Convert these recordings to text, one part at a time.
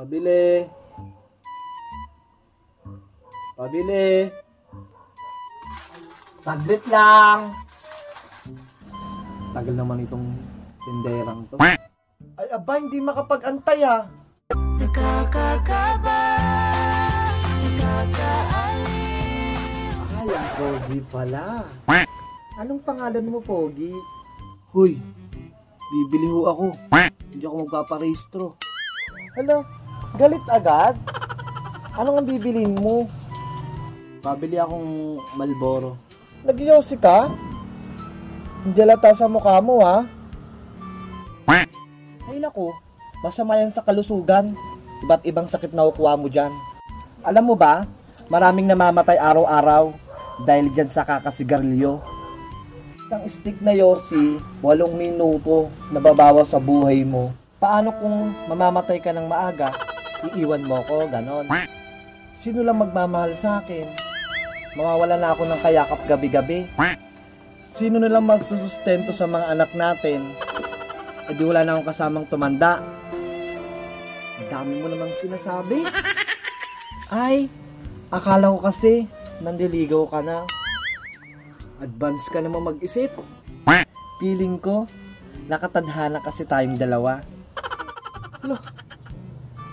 Pabili. Pabili. Saglit lang. Tagal naman itong tinderang to. Ay, aba, hindi makapag-antay ah. Nakakakaba, nakakaaliw. Ay, ang Pogi pala. Anong pangalan mo, Pogi? Hoy, bibili ho ako. Hindi ako magpaparehistro. Hala, galit agad? Anong ang bibilin mo? Pabili akong Malboro. Nagyosi ka? Hindi lata sa mukha mo, ha? Ay, naku. Masama yan sa kalusugan. Iba't ibang sakit na kukuha mo dyan. Alam mo ba, maraming namamatay araw-araw dahil dyan sa kakasigarilyo. Isang stick na yosi, walong minuto, nababawas sa buhay mo. Paano kung mamamatay ka ng maaga, iiwan mo ko, ganon. Sino lang magmamahal sa akin? Mawawala na ako ng kayakap gabi-gabi. Sino na lang magsusustento sa mga anak natin? E di wala na akong kasamang tumanda. Dami mo namang sinasabi. Ay, akala ko kasi nandiligaw ka na. Advance ka naman mag-isip. Feeling ko, nakatadhana kasi tayong dalawa. Look,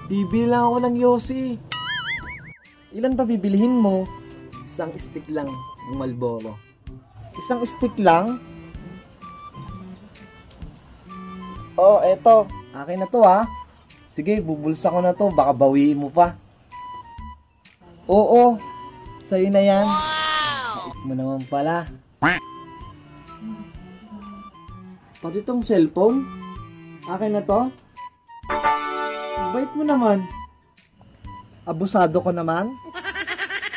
bibili lang ako ng Yossi. Ilan ba bibilihin mo? Isang stick lang ng Malboro. Isang stick lang? Oh, eto. Akin na to ha. Sige, bubulsa ko na to. Baka bawiin mo pa. Oo. Sa'yo na yan. Bait mo naman pala. Pati tong cellphone. Akin na to. Bait mo naman. Abusado ko naman.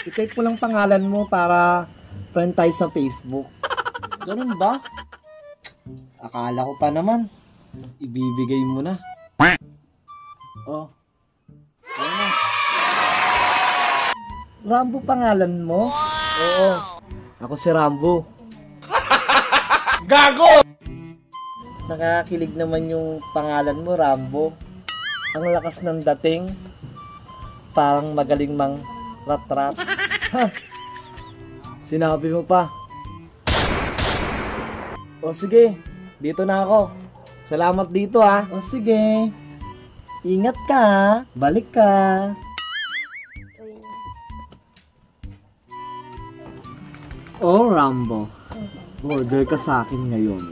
I-type mo lang pangalan mo para friend tayo sa Facebook. Ganun ba? Akala ko pa naman. Ibibigay mo na. Oh. Ayun na. Rambo pangalan mo? Oo. Ako si Rambo. Gago! Nakakilig naman yung pangalan mo, Rambo. Ang lakas ng dating. Parang magaling mang rat-rat. Ha! Sinabi mo pa. O sige, dito na ako. Salamat dito ha. O sige. Ingat ka. Balik ka. Oh, Rambo. Order ka sa akin ngayon.